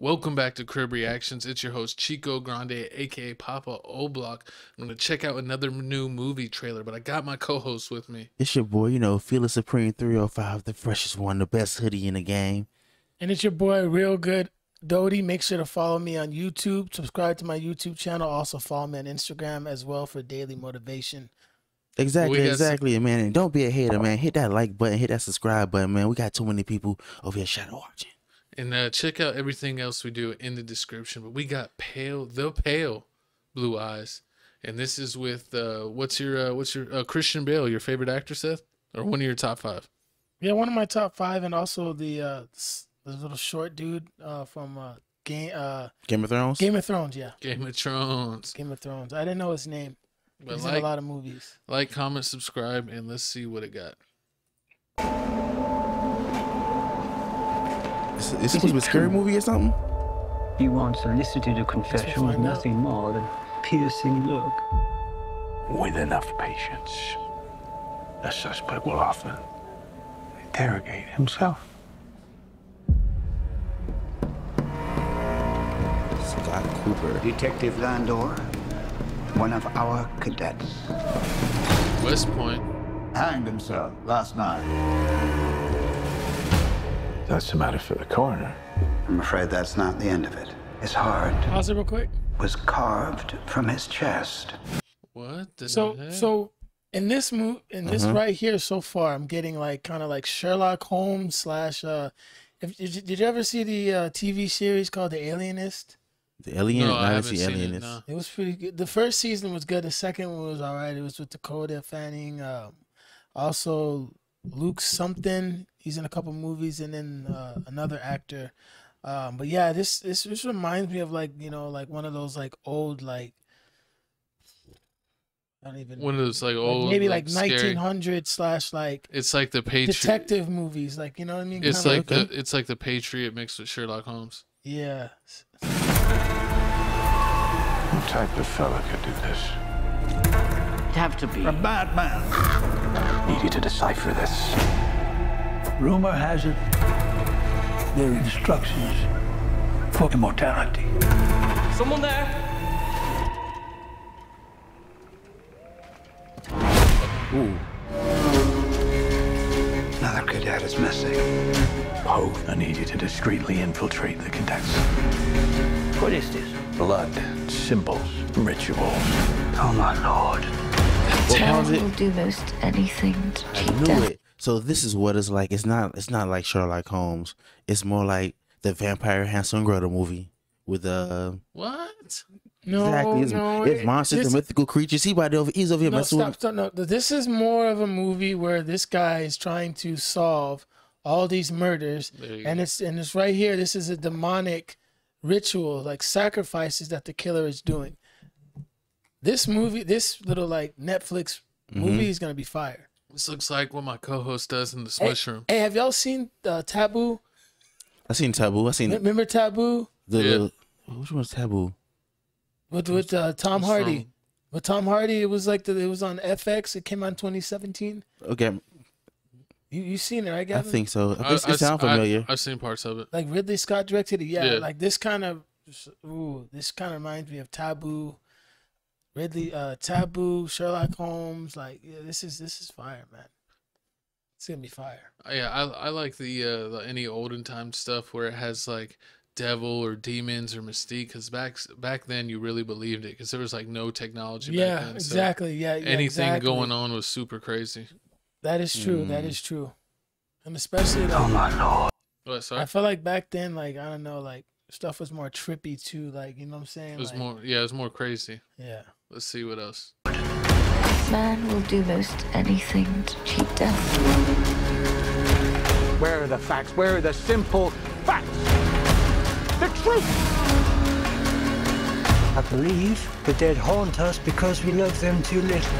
Welcome back to Crib Reactions. It's your host Chico Grande, aka Papa O'Block. I'm gonna check out another new movie trailer, but I got my co-host with me. It's your boy, you know, Feel Supreme 305, the freshest one, the best hoodie in the game. And it's your boy, Real Good Doty. Make sure to follow me on YouTube. Subscribe to my YouTube channel. Also follow me on Instagram as well for daily motivation. Exactly, We got exactly, man. And don't be a hater, man. Hit that like button, hit that subscribe button, man. We got too many people over here shadow watching. And uh, check out everything else we do in the description. But we got pale, the pale blue eyes, and this is with uh, what's your uh, what's your uh, Christian Bale, your favorite actor, Seth, or one of your top five? Yeah, one of my top five, and also the uh, the little short dude uh, from uh, Game uh, Game of Thrones? Game of Thrones. Yeah, Game of Thrones. Game of Thrones. I didn't know his name. But He's in a lot of movies. like, comment, subscribe, and let's see what it got. Is, is this supposed to be a scary movie or something? You once elicited a confession with find out. nothing more than a piercing look. With enough patience, the suspect will often interrogate himself. Scott Cooper. Detective Landor, one of our cadets, West Point. hanged himself last night. That's a matter for the coroner. I'm afraid that's not the end of it. His heart Pause it real quick. was carved from his chest. What? the So heck? so in this move in this Uh-huh. right here so far, I'm getting like kind of like Sherlock Holmes slash. Uh, if, did, you, did you ever see the uh, TV series called The Alienist? The Alien? no, I haven't see seen Alien it. is- No. It was pretty good. The first season was good. The second one was all right. It was with Dakota Fanning. Um, also, Luke something. He's in a couple movies, and then uh, another actor. Um, but yeah, this this this reminds me of like you know like one of those like old like I don't even One of those like like, old, maybe like scary- 1900 slash like It's like the Patriot. detective movies, like you know what I mean? It's Kinda like okay. the it's like the Patriot mixed with Sherlock Holmes. yeah. What type of fella could do this? It'd have to be. A bad man. Need you to decipher this. Rumor has it there are instructions for immortality. Someone there? Ooh. Another cadet is missing. Poe, I need you to discreetly infiltrate the cadets. What is this? Blood, symbols, rituals. Oh my lord. What pause will it? do most anything to I cheat knew death. it. So this is what it's like. It's not. It's not like Sherlock Holmes. It's more like the Vampire Hansel and Gretel movie with uh What? No, exactly. It's, no, it's monsters this- and mythical creatures. He about to over. He's over here No, messing stop, with. stop. No, this is more of a movie where this guy is trying to solve all these murders, and go. it's and it's right here. This is a demonic ritual, like sacrifices that the killer is doing. This movie, this little like Netflix Mm-hmm. movie is gonna be fire. This looks like what my co-host does in the Hey, room. hey, have y'all seen uh, Taboo? I seen Taboo. I seen Remember Taboo the. Yeah. the which one's Taboo? with with uh, Tom What's Hardy? wrong? With Tom Hardy, it was like the, it was on FX. It came out in 2017. Okay, You you seen it, right, I think so. I- It's, I- it sound I- familiar. I've seen parts of it. like Ridley Scott directed it. Yeah, Yeah. like this kind of ooh, this kind of reminds me of Taboo. Ridley, uh, Taboo, Sherlock Holmes. Like, yeah, this is this is fire, man. It's gonna be fire. Uh, Yeah, I I like the uh the, any olden time stuff where it has like devil or demons or mystique because back back then you really believed it because there was like no technology. Yeah, back then, so exactly. Yeah, yeah, anything exactly. going on was super crazy. That is true. That Mm. is true. And especially Oh my lord. What? Sorry, I feel like back then, like I don't know, like stuff was more trippy too. Like you know what I'm saying? it was Like, more. Yeah, it was more crazy. Yeah. Let's see what else. Man will do most anything to cheat death. Where are the facts? Where are the simple facts? The truth! I believe the dead haunt us because we love them too little.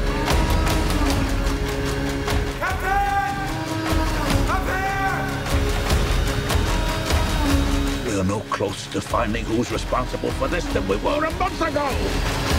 We're no closer to finding who's responsible for this than we were a month ago.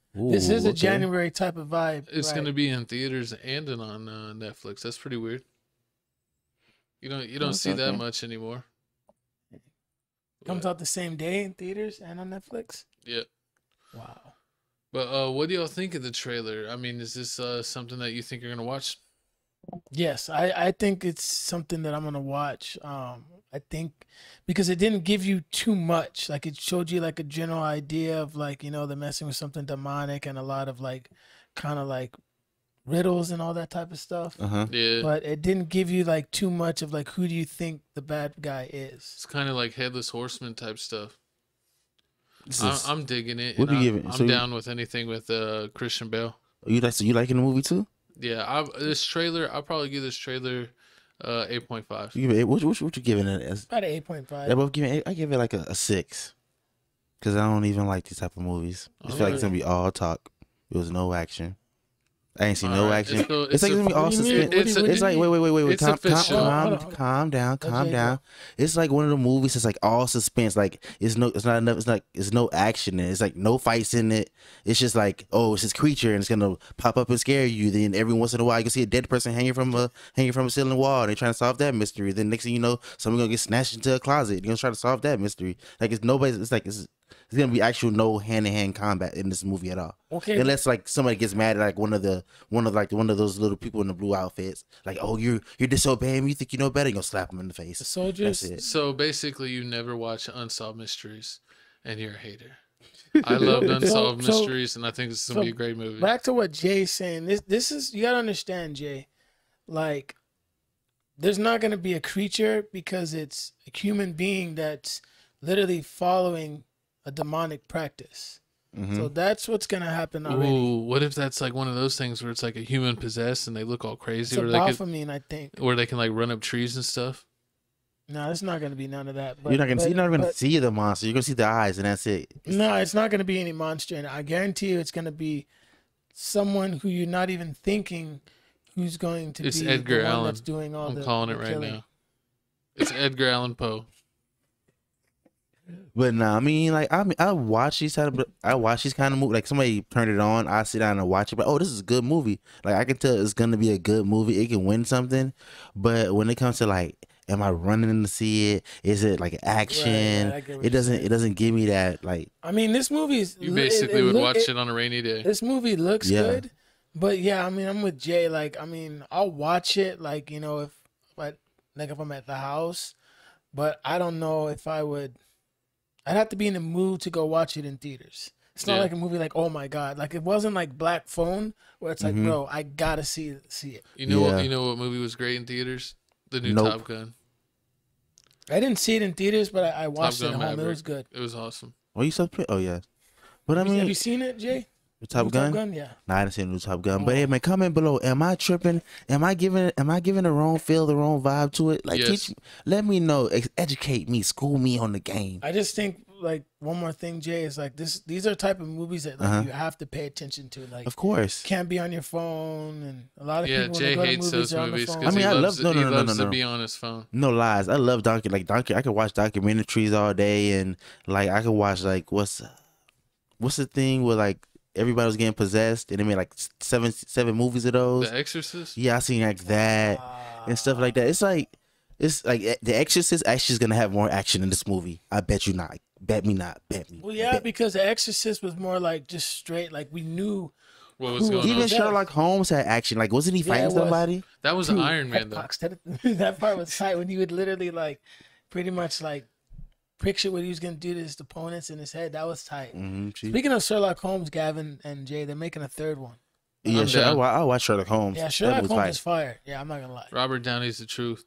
this is Ooh, a okay. January type of vibe. It's right. gonna be in theaters and in on uh, Netflix. That's pretty weird. You don't you don't see that Okay. much anymore. comes But, out the same day in theaters and on Netflix. Yeah. Wow. But uh, what do y'all think of the trailer? I mean, is this uh, something that you think you're gonna watch? Yes, I, I think it's something that I'm gonna watch. Um, I think because it didn't give you too much. Like it showed you like a general idea of like you know they're messing with something demonic and a lot of like kind of like riddles and all that type of stuff. Uh huh. Yeah. But it didn't give you like too much of like who do you think the bad guy is. It's kind of like headless horseman type stuff. This I'm, I'm digging it. What and do you I'm, give? I'm So you- down with anything with uh, Christian Bale. you like so you liking the movie too? Yeah, I, this trailer, I'll probably give this trailer uh, 8.5. You give it what, what, what you giving it as? About an eight point five. Yeah, but give it, I give it like a, a six, because I don't even like these type of movies. I feel like it's gonna be all talk. There was no action. I ain't seen no Alright, action. it's go- It's, it's like a- it's gonna be all What do you mean? suspense. It's a- It's do like you- wait, wait, wait, wait, wait. It's Calm, calm, official. Calm, hold on, hold on. calm down, calm Jay down. It's like one of the movies that's like all suspense. Like it's no, it's not enough. It's like it's no action in it. It's like no fights in it. It's just like oh, it's this creature and it's gonna pop up and scare you. Then every once in a while you can see a dead person hanging from a hanging from a ceiling wall. And they're trying to solve that mystery. Then next thing you know, someone gonna get snatched into a closet. You're gonna try to solve that mystery. Like it's nobody. It's like it's. It's gonna be actual no hand to hand combat in this movie at all. Okay. Unless like somebody gets mad at like one of the one of like one of those little people in the blue outfits, like oh you're you're disobeying me, you think you know better, you gonna slap him in the face. The soldiers. So basically, you never watch Unsolved Mysteries, and you're a hater. I loved Unsolved so- Mysteries, and I think this is gonna so be a great movie. Back to what Jay's saying. This this is you gotta understand, Jay. Like, there's not gonna be a creature because it's a human being that's literally following a demonic practice. Mhm. So that's what's gonna happen already. Ooh, what if that's like one of those things where it's like a human possessed and they look all It's crazy, a or they could, Baphomet, I think. where they can like run up trees and stuff? No, it's not gonna be none of that. But, you're not gonna but- see, you're not gonna but- see the monster. You're gonna see the eyes, and that's it. No, it's not gonna be any monster, and I guarantee you, it's gonna be someone who you're not even thinking who's going to It's be Edgar the one Allan. that's doing all I'm the. calling it right killing. now. It's Edgar Allan Poe. But nah, I mean, like I mean, I watch these kind of, I watch these kind of movies. Like somebody turned it on, I sit down and watch it. But oh, this is a good movie. Like I can tell it's gonna be a good movie. It can win something. But when it comes to like, am I running to see it? Is it like action? right, I it doesn't. saying. It doesn't give me that like. I mean, this movie is. You it- basically it would look- watch it- it on a rainy day. This movie looks Yeah. good, but yeah, I mean, I'm with Jay. Like, I mean, I'll watch it. Like, you know, if but like if I'm at the house, but I don't know if I would. I'd have to be in the mood to go watch it in theaters. It's not Yeah. like a movie like oh my god, like it wasn't like Black Phone where it's like, Mhm. bro, I gotta see see it. You know Yeah. what? You know what movie was great in theaters? The new Nope. Top Gun. I didn't see it in theaters, but I, I watched it at home. It was good. It was awesome. Oh, you saw? Pre- oh yeah. But I mean, have you seen it, Jay? The Top New Gun. Yeah. Nah, I didn't see the new Top Gun. But hey, man, comment below. Am I tripping? Am I giving? Am I giving the wrong feel, the wrong vibe to it? Like, Yes. teach, let me know. Ex- educate me. School me on the game. I just think like one more thing, Jay, is like this. These are type of movies that like Uh-huh. you have to pay attention to. Like, Of course. can't be on your phone, and a lot of Yeah, people when Jay they go to hates movies those are on movies the phone. I mean, he I love- no, no, no, no, no, loves no, to no. be on his phone. No lies. I love docu like docu. I could watch documentaries all day, and like I could watch like what's what's the thing where like everybody was getting possessed, and they made like seven seven movies of those. The Exorcist. Yeah, I seen like that and stuff like that. It's like it's like eh, The Exorcist actually is gonna have more action in this movie. I bet you not. Bet me not. Bet me. Well, yeah, Bet- because The Exorcist was more like just straight. Like we knew What was Who- going Even on? Yeah. Sherlock Holmes had action. Like, wasn't he Yeah, fighting it was. somebody? That was Dude, Iron Man though. Headpox. That, that part was tight when he would literally like pretty much like picture what he was gonna do to his opponents in his head. That was tight. Mm-hmm, Speaking of Sherlock Holmes, Gavin and Jay, they're making a third one. yeah, I'm sure. I, down. I watch Sherlock Holmes. Yeah, Sherlock Holmes fire. is fire. Yeah, I'm not gonna lie. Robert Downey's the truth.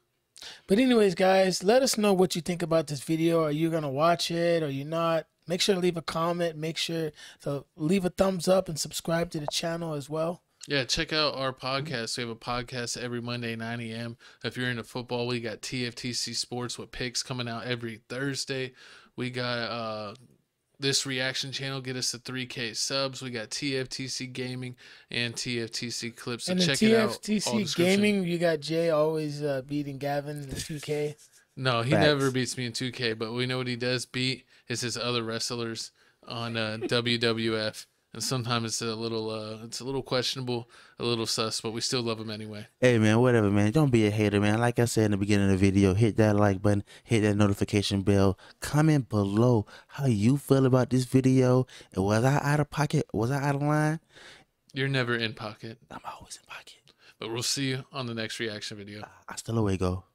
But anyways, guys, let us know what you think about this video. Are you gonna watch it? Or you not? Make sure to leave a comment. Make sure to leave a thumbs up and subscribe to the channel as well. Yeah, check out our podcast. We have a podcast every Monday, 9 a.m. If you're into football, we got TFTC Sports with picks coming out every Thursday. We got uh this reaction channel get us to 3K subs. We got TFTC Gaming and TFTC Clips. So and in check it out. TFTC. Gaming, you got Jay always uh, beating Gavin in 2K. No, he Facts. never beats me in 2K, but we know what he does beat is his other wrestlers. on uh, WWF, and sometimes it's a little uh, it's a little questionable, a little sus, but we still love him anyway. Hey man, whatever man. Don't be a hater, man. Like I said in the beginning of the video, hit that like button, hit that notification bell, comment below how you feel about this video. And was I out of pocket? Was I out of line? You're never in pocket, I'm always in pocket. but we'll see you on the next reaction video. Hasta luego.